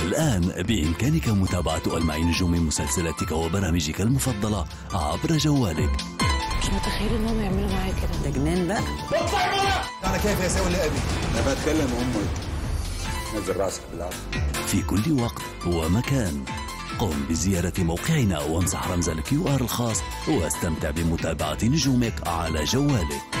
الآن بإمكانك متابعة ألمع نجوم مسلسلاتك وبرامجك المفضلة عبر جوالك. مش متخيل انهم يعملوا معايا كده. ده جنان بقى. أنا كيف يساوي اللي أنا بتكلم امي نزل راسك بالعافية. في كل وقت ومكان. قم بزيارة موقعنا وامسح رمز ال QR الخاص واستمتع بمتابعة نجومك على جوالك.